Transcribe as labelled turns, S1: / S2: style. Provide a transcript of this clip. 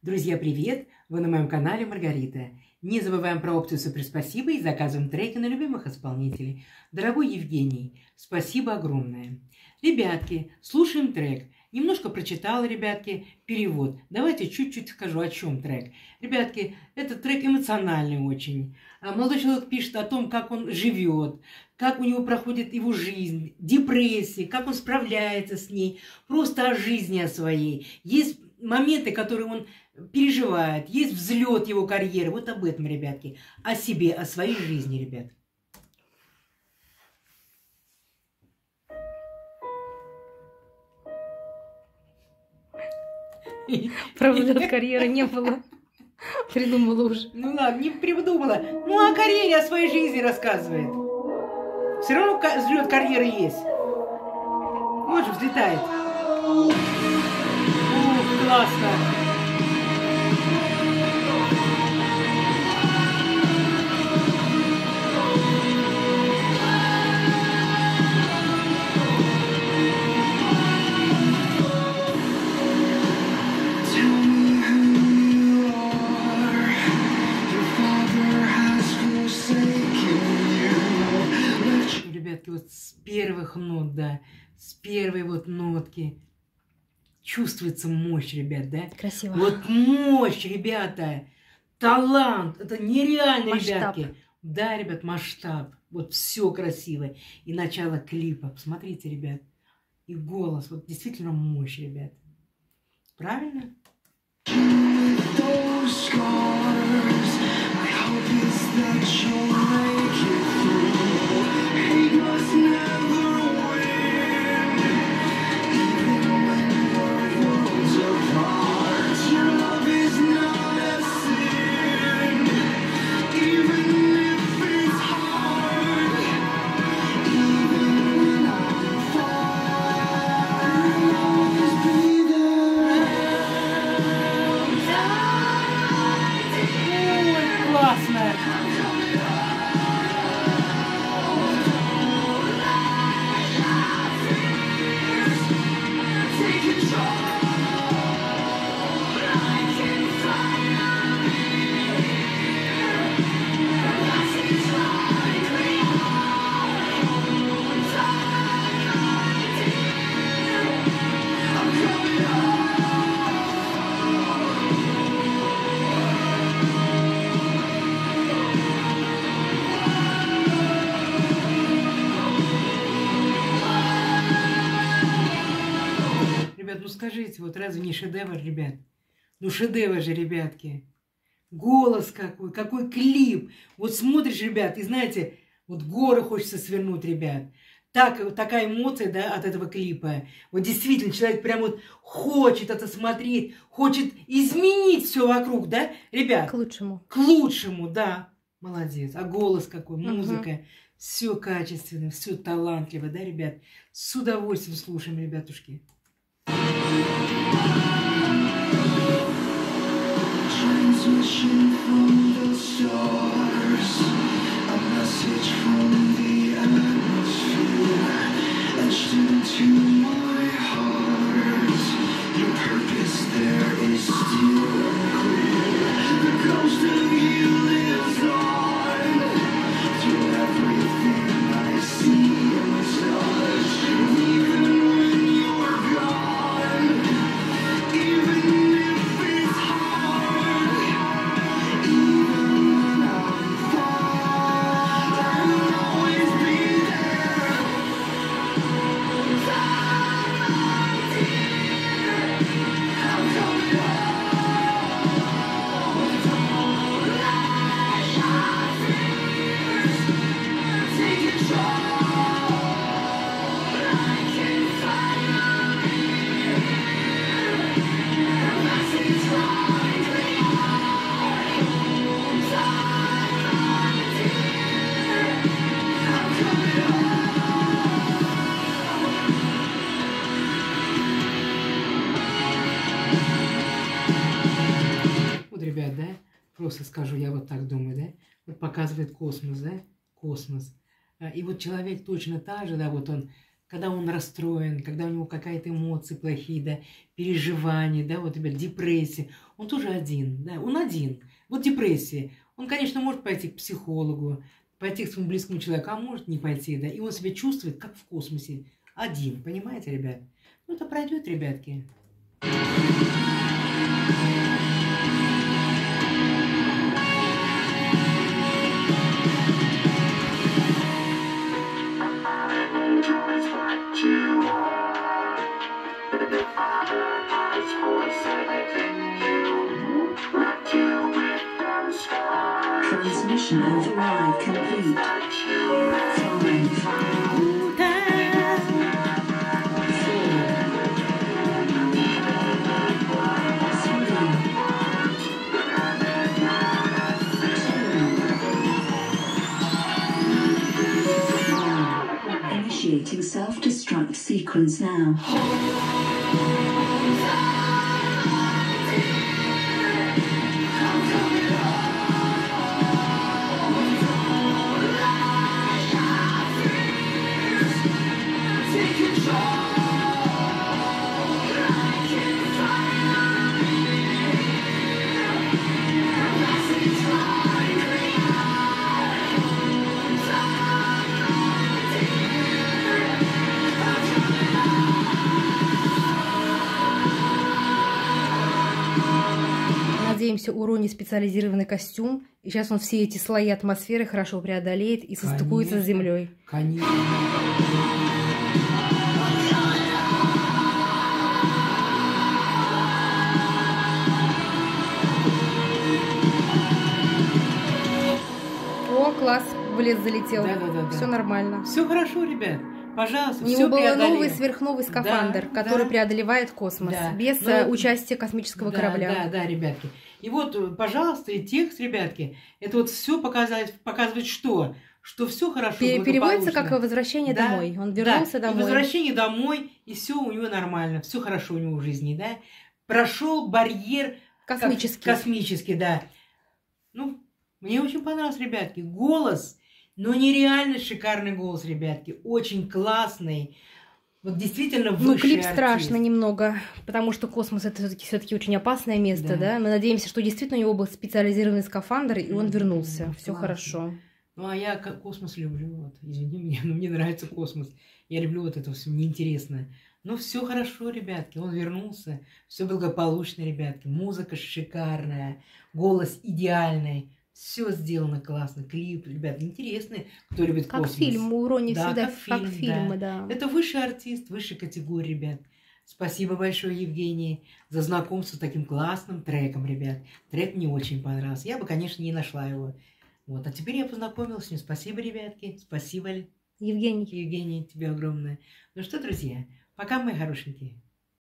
S1: Друзья, привет! Вы на моем канале Маргарита. Не забываем про опцию «Супер спасибо» и заказываем треки на любимых исполнителей. Дорогой Евгений, спасибо огромное. Ребятки, слушаем трек. Немножко прочитала, ребятки, перевод. Давайте чуть-чуть скажу, о чем трек. Ребятки, этот трек эмоциональный очень. А молодой человек пишет о том, как он живет, как у него проходит его жизнь, депрессии, как он справляется с ней, просто о жизни о своей. Есть моменты, которые он переживает, есть взлет его карьеры. Вот об этом, ребятки. О себе, о своей жизни, ребят.
S2: Про взлет карьеры не было. Придумала уже.
S1: Ну ладно, не придумала. Ну, о карьере, о своей жизни рассказывает. Все равно взлет карьеры есть. Вот же взлетает. Классно. Ребятки, вот с первых нот, да, с первой вот нотки чувствуется мощь, ребят, да?
S2: Красиво.
S1: Вот мощь, ребята, талант, это нереально,
S2: Масштаб.
S1: ребятки. Да, ребят, масштаб. Вот все красиво. И начало клипа. Посмотрите, ребят. И голос. Вот действительно мощь, ребят. Правильно? Скажите, вот разве не шедевр, ребят? Ну шедевр же, ребятки. Голос какой, какой клип. Вот смотришь, ребят, и знаете, вот горы хочется свернуть, ребят. Так, такая эмоция, да, от этого клипа. Вот действительно, человек прям вот хочет это смотреть, хочет изменить все вокруг, да, ребят?
S2: К лучшему.
S1: К лучшему, да. Молодец. А голос какой, музыка. Все качественно, все талантливо, да, ребят? С удовольствием слушаем, ребятушки.
S3: 穿
S1: 梭时光，просто скажу, я вот так думаю, да, вот показывает космос, да, космос. А, И вот человек точно так же, да, вот он когда он расстроен, когда у него какая-то эмоции плохие, да, переживания, да, вот, ребят, депрессия. Он тоже один, да, он один. Вот депрессия. Он, конечно, может пойти к психологу, пойти к своему близкому человеку, а может не пойти, да, и он себя чувствует, как в космосе, один, понимаете, ребят? Ну, это пройдет, ребятки.
S4: Transmission override complete. Five, Initiating self-destruct sequence now.
S3: Take control.
S2: Надеемся, у Рони специализированный костюм, и сейчас он все эти слои атмосферы хорошо преодолеет и состыкуется
S1: Конечно.
S2: с землей.
S1: Конечно.
S2: О, класс, в лес залетел.
S1: Да-да-да-да.
S2: Все нормально.
S1: Все хорошо, ребят. Пожалуйста,
S2: У него был новый сверхновый скафандр,
S1: Да,
S2: который
S1: да.
S2: преодолевает космос
S1: Да.
S2: без
S1: Ну,
S2: э, участия космического
S1: да,
S2: корабля.
S1: Да, да, ребятки. И вот, э, пожалуйста, и текст, ребятки, это вот все показывает, показывает что? Что все хорошо.
S2: Пе- Переводится как возвращение
S1: Да,
S2: домой. Он вернулся
S1: да, и
S2: домой.
S1: возвращение домой, и все у него нормально, все хорошо у него в жизни, да. Прошел барьер как-
S2: Космический.
S1: космический, да. Ну, мне очень понравился, ребятки. Голос, но нереально шикарный голос, ребятки. Очень классный. Вот действительно
S2: Ну, клип
S1: артист.
S2: страшно немного, потому что космос это все-таки все-таки очень опасное место,
S1: Да.
S2: да. Мы надеемся, что действительно у него был специализированный скафандр, и он вернулся. Все
S1: классно.
S2: хорошо.
S1: Ну, а я ко- космос люблю. Вот. Извини меня, но мне нравится космос. Я люблю вот это все, мне интересно. Ну, все хорошо, ребятки. Он вернулся. Все благополучно, ребятки. Музыка шикарная. Голос идеальный. Все сделано классно. Клип, ребят, интересный. Кто любит
S2: Как
S1: космос.
S2: фильм, у Рони
S1: Да,
S2: всегда
S1: как
S2: как,
S1: фильм,
S2: фильмы, да.
S1: Это высший артист, высшей категории, ребят. Спасибо большое, Евгений, за знакомство с таким классным треком, ребят. Трек мне очень понравился. Я бы, конечно, не нашла его. Вот. А теперь я познакомилась с ним. Спасибо, ребятки. Спасибо,
S2: Евгений.
S1: Евгений, тебе огромное. Ну что, друзья, пока, мои хорошенькие.